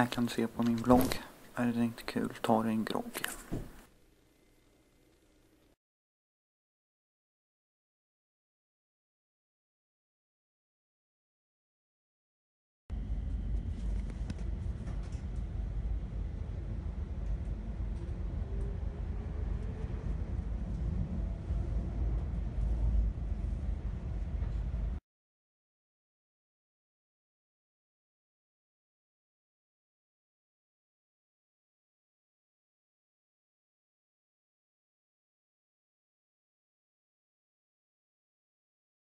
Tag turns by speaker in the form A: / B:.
A: Här kan du se på min vlogg. Är det inte kul, ta dig en grogg.